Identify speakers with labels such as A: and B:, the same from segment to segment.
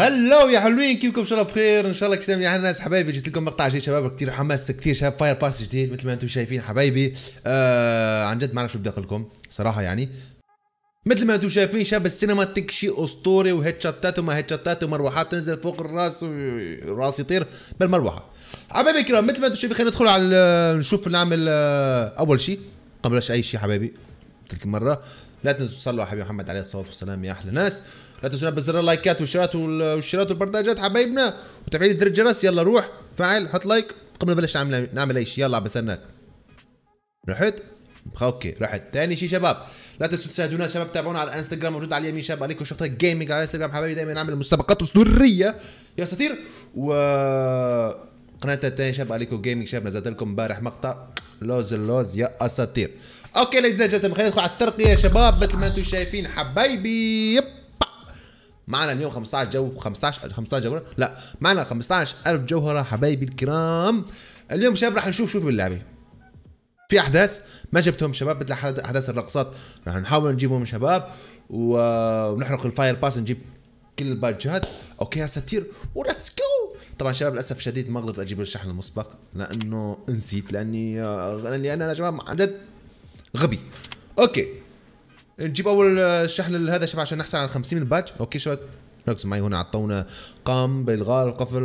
A: هلو يا حلوين كيفكم؟ إن شاء الله بخير. إن شاء الله كسام يا ناس حبايبي جبت لكم مقطع جديد شباب كثير حماس كثير شباب Fire Pass جديد مثل ما أنتم شايفين حبايبي. آه عن جد ما أعرف شو بدي أقول لكم صراحة يعني. مثل ما أنتم شايفين شباب ال cinematic شيء اسطوري وهيد شتات وما هيد شتات ومروحات تنزل فوق الراس والراس يطير بالمروحة. حبايبي الكرام مثل ما أنتم شايفين خلينا ندخل على نشوف نعمل آه، أول شيء قبل أي شيء حبايبي قلت لكم مرة. لا تنسوا تصلوا على حبيب محمد عليه الصلاة والسلام يا أحلى ناس. لا تنسوا بزر اللايكات والشيرات والشيرات والبرنامجات حبايبنا. وتفعيل زر الجرس يلا روح. فعل حط like. قبل ما نبلش نعمل نعمل أي شيء يلا بستناك رحت؟ okay رحت. ثاني شيء شباب لا تنسوا تساعدونا شباب تابعونا على الانستغرام موجود على اليمين شباب. عليكم شرطه Gaming على الانستغرام حبايبي دائما نعمل مسابقات أسطورية. يا ساتير و قناة الثانية شباب عليكم Gaming شباب نزلت لكم امبارح مقطع. لوز اللوز يا أساطير. okay ladies and خلينا ندخل على الترقية يا شباب. مثل ما أنتم شايفين حبايبي يب. معنا اليوم 15 جو 15 15 جوهرة. لا معنا 15000 جوهرة حبايبي الكرام. اليوم شباب راح نشوف شوف باللعبة في أحداث ما جبتهم شباب مثل أحداث الرقصات راح نحاول نجيبهم شباب ونحرق ال fire pass نجيب كل ال badge ات okay يا ساتير و let's go طبعا شباب للأسف الشديد ما قدرت أجيب الشحن المسبق لأنه نسيت لاني لأني أنا يا جماعة عن جد غبي. okay. نجيب أول شحن هذا شباب عشان نحصل على 50 من ال badge. okay شباب ركزوا معي هنا عطونا قام بالغار قفل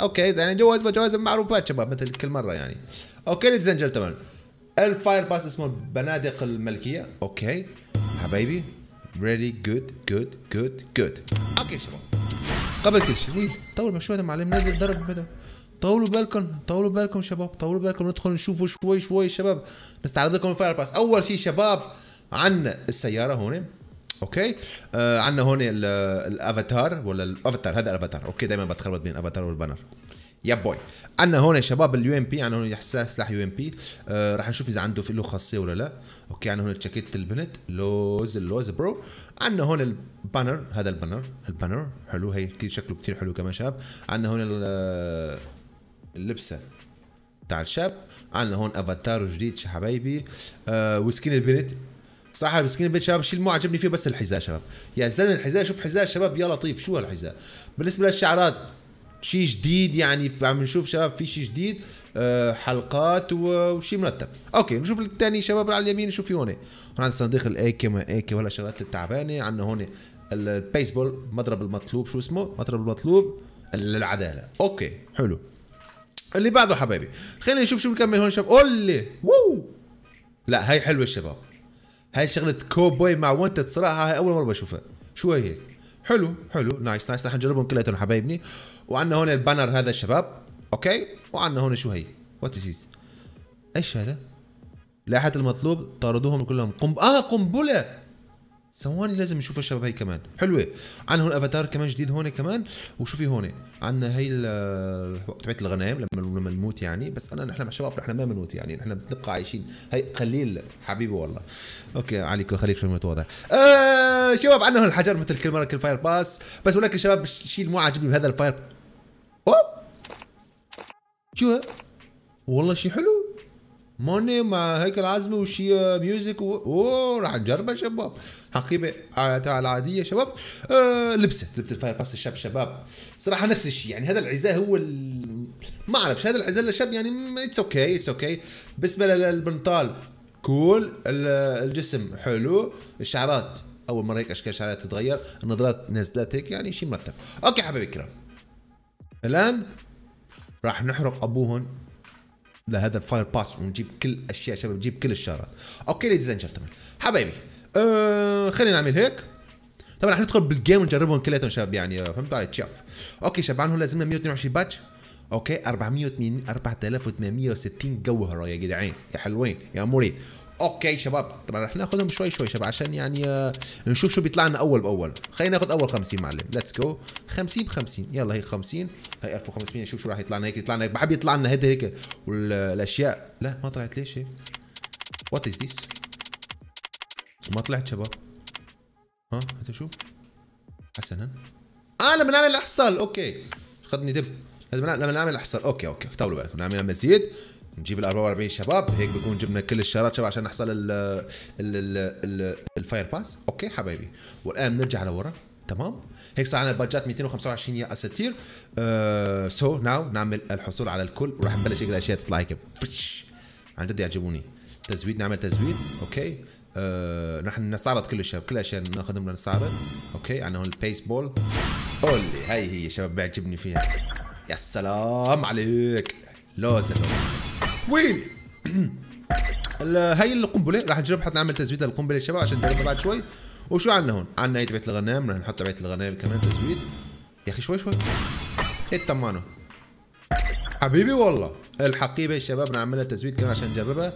A: okay يعني جوائز جوائز معروفات شباب مثل كل مرة يعني. okay and gentlemen ال fire pass اسمه البنادق الملكيه okay. حبايبي ready good good good good okay شباب. قبل كل شيء طول ما شوي هذا معلم نازل ضرب طولوا بالكم طولوا بالكم شباب طولوا بالكم ندخل نشوفوا شوي شوي شباب. نستعرض لكم ال fire pass أول شيء شباب عندنا السيارة هون okay? آه عندنا هون ال- الأفاتار ولا الافاتار هذا ال avatar. okay دائما بتخربط بين ال avatar وال banner يا boy. عندنا هون شباب ال UMP عندنا هون سلاح UMP آه راح نشوف إذا عنده في له خاصية ولا لا. okay عندنا هون جاكيت البنت. لوز اللوز bro. عندنا هون ال banner هذا ال banner ال banner حلو هي كثير شكله كثير حلو كمان شباب. عندنا هون ال- اللبسة تاع الشاب. عندنا هون أفاتار جديد يا حبايبي. آه وسكين البنت. صراحة السكين البنت شباب الشيء اللي عجبني فيه بس الحذاء شباب. يا زلمة الحذاء شوف حذاء شباب يا لطيف شو هالحذاء؟ بالنسبة للشعرات شيء جديد يعني عم نشوف شباب في شيء جديد. آه حلقات وشيء مرتب. okay نشوف الثاني شباب على اليمين نشوف في هون؟ هون عندنا صندوق الايكي ما ايكي ولا شغلات التعبانة. عندنا هون ال- البيسبول مضرب المطلوب شو اسمه؟ مضرب المطلوب العدالة. okay حلو. اللي بعده حبايبي. خلينا نشوف شو نكمل هون شباب. قولي wow! لا هاي حلوة الشباب هاي شغلة كوبوي مع wanted صراحة هاي أول مرة بشوفها. شو هي؟ هيك حلو حلو. nice nice. رح نجربهم كلياتهم حبايبني. وعندنا هون ال banner هذا الشباب. okay? وعندنا هون شو هي؟ what is إيش هذا؟ لائحة المطلوب طاردوهم كلهم. قنب آه قنبلة. ثواني لازم نشوف الشباب هي كمان. حلوة. عندنا هون أفاتار كمان جديد هون كمان وشو في هون. عندنا هي تبعت الغنايم لما لما نموت يعني. بس أنا نحن مع شباب نحن ما بنموت يعني. نحن بنبقى عايشين. هي قليل حبيبي والله. okay عليكم خليك شوي متواضع. آه شباب عندنا هون الحجر مثل كل مرة كل fire pass بس ولكن شباب الشيء اللي مو عاجبني بهذا الفاير أوه! شو؟ والله شيء حلو. موني مع هيك العزمة وشي ميوزك و... أوه راح نجربها شباب. حقيبة على العاديه شباب. آه لبسة لبسة الفاير باس الشاب شباب. صراحة نفس الشيء يعني هذا العزاء هو ال... ما أعرفش هذا العزاء للشاب يعني اتس أوكي اتس أوكي بالنسبة للبنطال كول ال- الجسم حلو. الشعرات أول مرة هيك أشكال شعرات تتغير. النظرات نزلت هيك يعني شيء مرتب. okay حبايبي الكرام. الآن راح نحرق أبوهن. لهذا ال fire pass ونجيب كل أشياء شباب نجيب كل الشارات okay ladies and gentlemen حبايبي آه خلينا نعمل هيك. طبعا رح ندخل بال game ونجربهم كلياتهم شباب يعني آه، فهمتوا علي؟ تشاف. okay شباب عنهم لازمنا 122 badge okay 480 4860 جوهرة يا جدعان يا حلوين يا امورين okay شباب. طبعا رح ناخذهم شوي شوي شباب عشان يعني آه، نشوف شو بيطلع لنا أول بأول. خلينا ناخذ أول 50 معلم. let's go 50 ب 50 يلا هي 50 هي 1500 شوف شو راح يطلع لنا. هيك يطلع لنا. بحب يطلع لنا هيك هيك والأشياء. لا ما طلعت. ليش هيك؟ what is this ما طلعت شباب. ها هذا شو؟ حسنا. آه لما نعمل أحصل. okay. خدني دب. لما نعمل أحصل. okay okay. طولوا بالكم. نعمل مزيد. نجيب ال 44 شباب. هيك بكون جبنا كل الشارات شباب عشان نحصل ال ال ال ال ال fire pass okay حبايبي. والآن بنرجع لورا. تمام؟ هيك صار عندنا ال badge ات 225 يا اساتير so now نعمل الحصول على الكل. وراح نبلش هيك الأشياء تطلع هيك. عن جد يعجبوني. تزويد نعمل تزويد. okay? أه نحن نستعرض كل الشباب. كل الاشياء ناخذهم نستعرض. okay? عندنا هون البيس بول قولي هاي هي شباب بيعجبني فيها. يا سلام عليك. لوز اللوز ويلي. هاي القنبلة راح نجرب حتى نعمل تزويد للقنبلة شباب عشان نجربها بعد شوي. وشو عندنا هون؟ عندنا هي تبعت الغنايم رح نحط تبعت الغنايم كمان تزويد. يا أخي شوي شوي. التمانو حبيبي والله الحقيبة الشباب نعملها تزويد كمان عشان نجربها.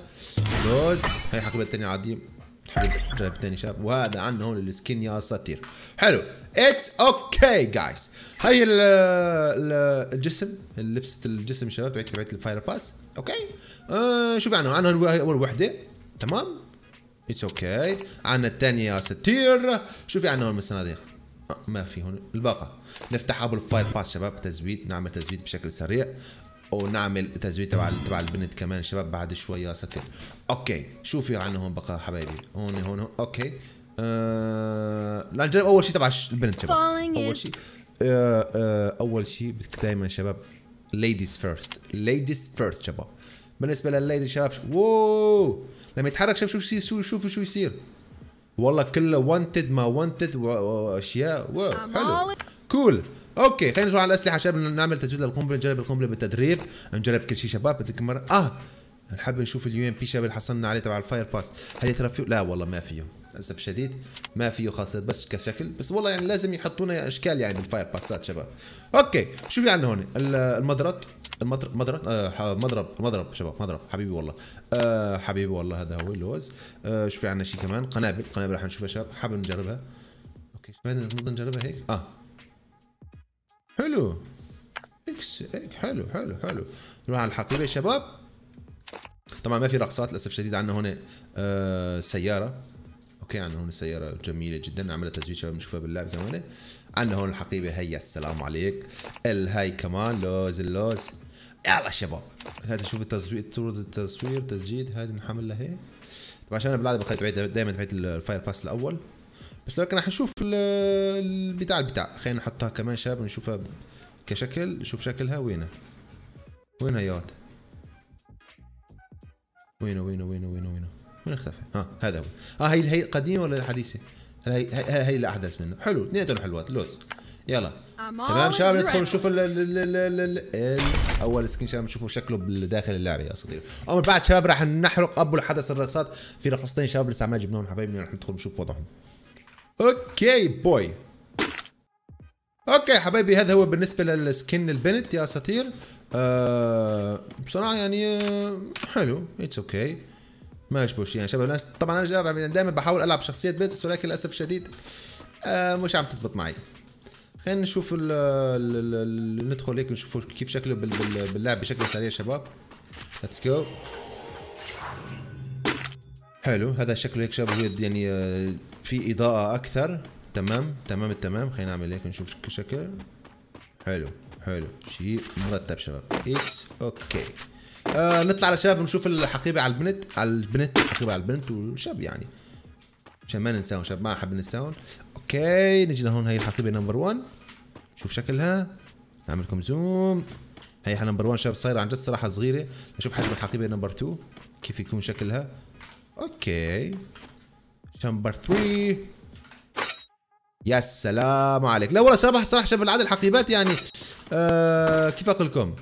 A: لوز هاي الحقيبه الثانية عادية. جرب الثاني شباب وهذا عندنا هون السكين يا ساتير. حلو. it's okay guys هاي ال- ال- الجسم لبسه الجسم شباب تبعت تبعت ال fire pass okay آه شو في عندنا عندنا هون اول وحده تمام؟ it's okay عندنا الثانية يا ستير شو في عندنا هون الصناديق آه، ما في هون. الباقة. نفتح ابو ال fire pass شباب. تزويد نعمل تزويد بشكل سريع. ونعمل تزويد تبع تبع البنت كمان شباب بعد شوي يا ستير okay شو في عندنا هون بقى حبايبي. هون هون, هون. okay. آه... لا نجرب أول شيء تبع البنت شباب.
B: أول
A: شيء آه آه أول شيء دائما شباب ladies first. Ladies first شباب. بالنسبة للليدي شباب ووو لما يتحرك شباب شو يصير؟ شو شوفوا شو يصير. والله كله wanted ما wanted واشياء واو حلو. cool okay خلينا نروح على الأسلحة. شباب نعمل تزويد للقنبلة. نجرب القنبلة بالتدريب. نجرب كل شيء شباب. كل مرة؟ آه نحب نشوف ال UMP شباب اللي حصلنا عليه تبع الفاير باس. هل يا ترى لا والله ما فيه. للأسف الشديد ما فيه خاصة بس كشكل. بس والله يعني لازم يحطونا أشكال يعني بالفاير باسات شباب. okay شو في عندنا هون المضرب. مضرب آه مضرب مضرب شباب مضرب. حبيبي والله. آه حبيبي والله هذا هو اللوز. آه شو في عندنا شيء كمان. قنابل. قنابل رح نشوفها شباب. حابب نجربها؟ okay شو نجربها هيك؟ آه. حلو. إكس هيك حلو حلو حلو. نروح على الحقيبة يا شباب. طبعا ما في رقصات للأسف الشديد عندنا هون آه سيارة. okay عندنا هون سيارة جميلة جدا نعملها تزويد شباب نشوفها باللعب كمان. عندنا هون الحقيبة هي السلام عليك. الهاي كمان لوز اللوز. يلا شباب. هذا شوف التصوير التصوير تسجيل. هذه نحمل لها هيك. طبعا عشان أنا بالعادة بخلي دائما تبعت الفاير باس الأول. بس لكن رح نشوف ال- البتاع البتاع. خلينا نحطها كمان شباب نشوفها كشكل. نشوف شكلها. وينها؟ وينها يا واد؟ وينه وينه وينه وينه وينه. وين اختفى؟ ها هذا هو. آه هي هي قديمة ولا حديثة؟ هي هي, هي, الاحدث منه. حلو اثنيناتهم حلوات. لوز. يلا. تمام شباب ندخل. نشوف ال ال ال ال ال ال أول سكين شباب نشوفوا شكله بداخل اللعبة يا صديقي. أما بعد شباب راح نحرق أبو الحدث الرقصات في رقصتين شباب لسه ما جبناهم حبايبنا. راح ندخل نشوف وضعهم. okay boy. okay حبايبي هذا هو بالنسبة لل skin البنت يا أساطير. آه بصراحة يعني آه حلو it's okay ما أشبه شيء يعني شباب الناس طبعا أنا جاب دائما بحاول ألعب شخصية بنت بس ولكن للأسف الشديد آه مش عم تزبط معي. خلينا نشوف ال ال- ندخل هيك نشوف كيف شكله بال- بال- باللعب بشكل سريع شباب. let's go حلو هذا شكله هيك شباب هو يعني آه، في إضاءة أكثر. تمام تمام التمام خلينا نعمل هيك نشوف شكل. حلو حلو. شيء مرتب شباب. it's okay آه نطلع على شباب نشوف الحقيبة على البنت على البنت الحقيبة على البنت والشاب يعني. عشان ما ننساهم شباب ما احب ننساهم. okay نجي لهون. هي الحقيبة number 1 شوف شكلها. نعمل لكم zoom هي number 1 شباب صايرة عن جد صراحة صغيرة. نشوف حجم الحقيبة number 2 كيف يكون شكلها. okay. number 3 يا سلام عليك. لا والله صراحة صراحة شباب بالعادة الحقيبات يعني آه كيف أقول لكم؟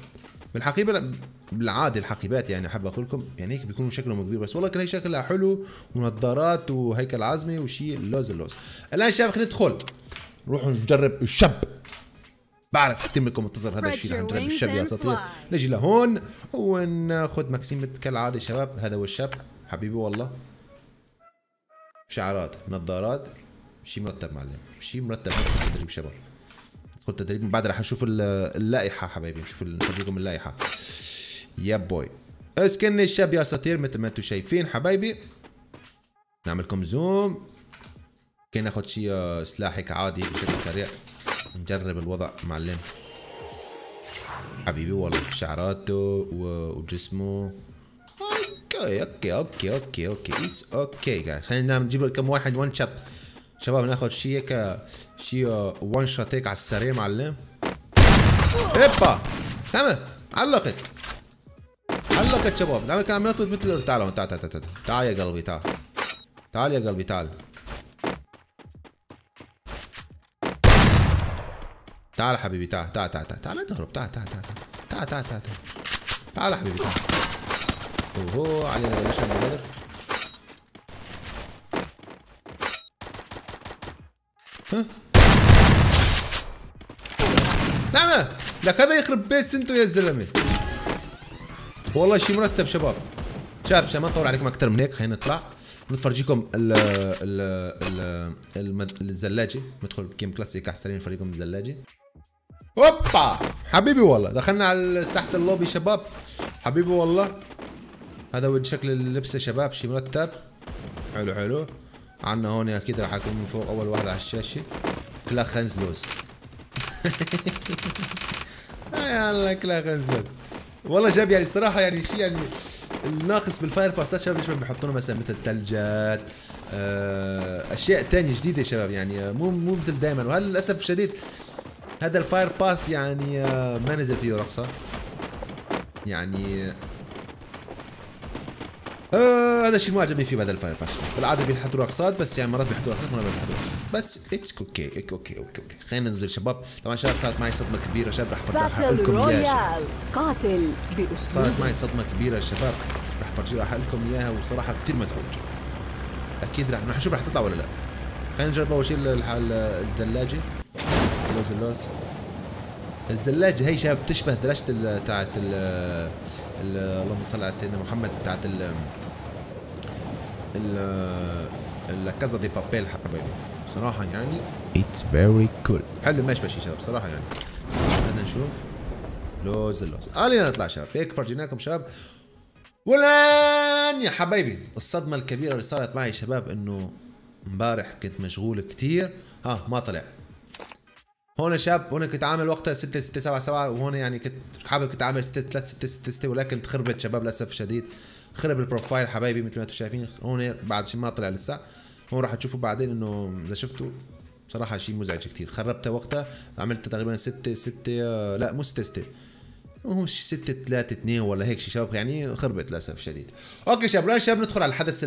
A: بالحقيبة بالعادة الحقيبات يعني أحب أقول لكم يعني هيك بيكونوا شكلهم كبير بس والله كان هي شكلها حلو ونظارات وهيكل عظمي وشيء اللوز اللوز الآن شباب خلينا ندخل. نروح نجرب الشاب بعرف كثير منكم منتظر هذا الشيء رح نجرب الشاب يا
B: أساطير.
A: نجي لهون وناخذ ماكسيم كالعاده شباب هذا هو الشاب حبيبي والله. شعارات نظارات شيء مرتب معلم شيء مرتب تدريب شباب. ندخل تدريب من بعد رح نشوف ال- اللائحة حبايبي نشوف نفرجيكم اللائحة. يا بوي. skin الشاب يا أساطير مثل ما أنتم شايفين حبايبي. نعملكم zoom. okay ناخذ شيء آه، سلاح هيك عادي بشكل سريع. نجرب الوضع معلم. حبيبي والله شعراته وجسمه. okay okay okay okay it's okay guys خلينا نجيب كم واحد one shot شباب ناخذ شيء هيك شيء one shot هيك على السريع معلم. هيبا نعم علقت. علقت شباب. نعم كان عم ينطط مثل تعال تعال تعال تعال. تعال يا قلبي تعال. تعال يا قلبي تعال. تعال حبيبي تعال تعال تعال تعال. تعال اضرب تعال تعال. تعال تعال تعال تعال. تعال حبيبي تعال. اوهو علينا بلشنا بالغدر ها؟ نعم لك هذا يخرب بيت سنتو يا زلمة. والله شيء مرتب شباب. شباب عشان ما نطول عليكم أكثر من هيك خلينا نطلع. نفرجيكم ال ال ال الزلاجة. ندخل بجيم كلاسيك احسن نفرجيكم الزلاجة. هوبا! حبيبي والله دخلنا على ساحة اللوبي شباب. حبيبي والله. هذا شكل اللبسه شباب شيء مرتب. حلو حلو. عنا هون أكيد راح يكون من فوق أول واحد على الشاشة. كلا خنزلوز يلا كلا خنزلوز والله جاب يعني الصراحه يعني شيء يعني الناقص بالفاير باسات شباب ليش ما بيحطوا مثلا مثل ثلجات آه، أشياء ثانية جديدة شباب يعني مو مو مثل دائما وهل للاسف الشديد هذا الفاير باس يعني آه، ما نزل فيه رقصة. يعني آه هذا الشيء ما عجبني فيه بهذا الفاير باس بالعاده بيحطوا رقصات بس يعني مرات بيحطوا رقصات مرات بيحطوا رقصات بس اتس أوكي أوكي أوكي أوكي خلينا ننزل شباب. طبعا شباب صارت معي صدمة كبيرة شباب رح افرجها لكم إياها
B: قاتل بأسلوب.
A: صارت معي صدمة كبيرة شباب رح افرجي رح لكم إياها وصراحة كثير مزعوج. أكيد رح نشوف رح تطلع ولا لا. خلينا نجرب أول شيء الزلاجة اللوز اللوز الزلاجة هي شباب بتشبه درجة تاعت اللهم صل على سيدنا محمد تاعت ال ال كازا دي بابيل حبايبي. بصراحة يعني it's very cool حلو ما يشبه شيء شباب بصراحة يعني. بدنا نشوف. لوز اللوز خلينا نطلع شباب. هيك فرجيناكم شباب. والان يا حبايبي الصدمة الكبيرة اللي صارت معي شباب إنه امبارح كنت مشغول كتير. ها ما طلع. هون شاب هون كنت عامل وقتها 6 6 7 7 وهون يعني كنت حابب كنت عامل 6 3 6 6 6 ولكن تخربت شباب للأسف الشديد. خرب ال profile حبايبي مثل ما أنتم شايفين. هون بعد شيء ما طلع لسه. هون راح تشوفوا بعدين إنه إذا شفتوا بصراحة شيء مزعج كثير خربتها وقتها عملت تقريبا 6 6 لا مو 6 6 هو 6 3 2 ولا هيك شيء شباب يعني خربت للأسف الشديد. okay شباب الآن شباب ندخل على الحدث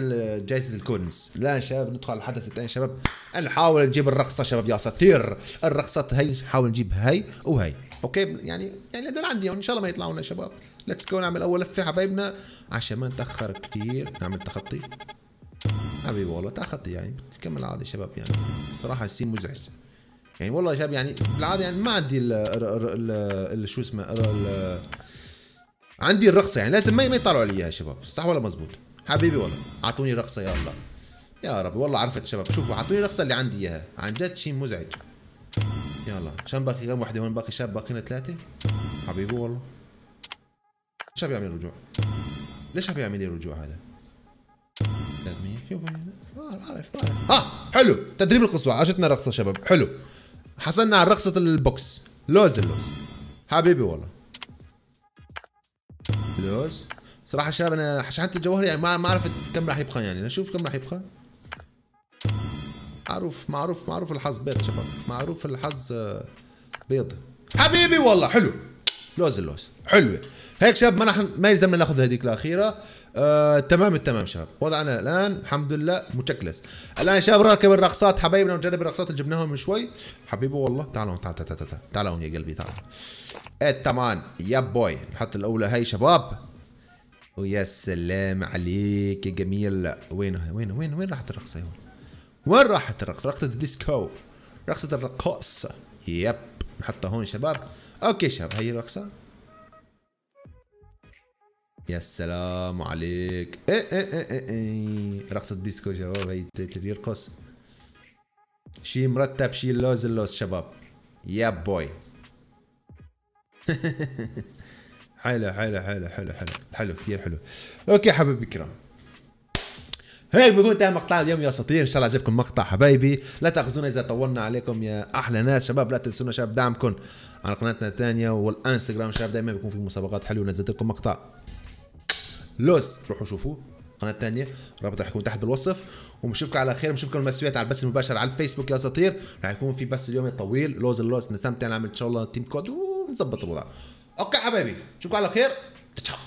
A: جائزة ال coins. الآن شباب ندخل على الحدث الثاني شباب. نحاول نجيب الرقصه شباب يا أساطير الرقصات هي نحاول نجيب هي وهي okay؟ يعني يعني هذول عندي ان شاء الله ما يطلعوا لنا شباب. let's go نعمل أول لفة حبايبنا عشان ما نتأخر كثير نعمل تخطي. حبيبي والله تخطي يعني بتكمل عادي شباب يعني. الصراحه شيء مزعج. يعني والله يا شباب يعني بالعادة يعني ما عندي ال ال شو اسمه عندي الرقصة يعني لازم ما يطلعوا لي اياها شباب صح ولا مزبوط؟ حبيبي والله أعطوني رقصة يا الله. يا ربي والله عرفت شباب شوفوا أعطوني الرقصه اللي عندي إياها. عن جد شيء مزعج. يلا عشان باقي كم وحده هون باقي شاب؟ باقينا ثلاثة؟ حبيبي والله. ليش عم يعمل رجوع. ليش عم يعمل لي رجوع هذا؟ 300 شوف عارف عارف. آه حلو. تدريب القصوى عجبتنا رقصة شباب حلو. حصلنا على رقصة البوكس. لوز اللوز. حبيبي والله. لوز. صراحة شباب أنا شحنت الجوهر يعني ما عرفت كم راح يبقى يعني. نشوف كم راح يبقى. معروف معروف معروف الحظ بيض شباب. معروف الحظ آه، بيض. حبيبي والله حلو. لوز اللوز. حلوة هيك شباب ما نحن ما يلزمنا ناخذ هذيك الأخيرة. آه، تمام التمام شباب. وضعنا الآن الحمد لله متشكلس الآن شباب راكب الرقصات حبايبنا ونجرب الرقصات اللي جبناهم من شوي. حبيبي والله تعالوا تعال تعال تعال تعالوا يا قلبي تعالوا التمان يا بوي نحط الأولى هاي شباب. ويا سلام عليك يا جميل. وين وين وين وين راحت الرقصة هون وين راحت الرقصة؟ رقصة الديسكو. رقصة الرقاصة. yep نحطها هون شباب. okay شباب هي الرقصة. يا سلام عليك. إيه إيه إيه إيه إيه. رقصة ديسكو شباب هي يرقص شي مرتب شي اللوز اللوز شباب. يا بوي. حلو حلو حلو حلو حلو حلو كثير حلو. okay حبايبي الكرام. هيك بيكون انتهى مقطع اليوم يا أساطير. إن شاء الله عجبكم مقطع حبايبي. لا تأخذونا إذا طولنا عليكم يا أحلى ناس شباب. لا تنسونا شباب دعمكم على قناتنا الثانية والإنستغرام. شباب دائما بيكون في مسابقات حلوة نزلت لكم مقطع. لوز. روحوا شوفوه. القناه الثانية الرابط رح يكون تحت بالوصف. ونشوفكم على خير. ونشوفكم المسويات على البث المباشر على الفيسبوك. يا أساطير. رح يكون في بث اليوم طويل. لوز اللوز. نستمتع. نعمل إن شاء الله team code. ونظبط الوضع. أوكي حبايبي. نشوفكم على خير. تشاو.